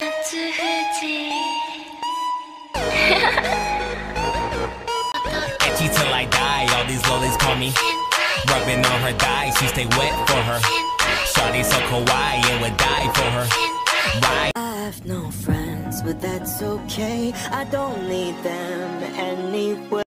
Ecchi till I die, all these lollies call me. Rubbing on her thighs, she stay wet for her. Shawty so kawaii and would die for her. Right. I have no friends, but that's okay. I don't need them anyway.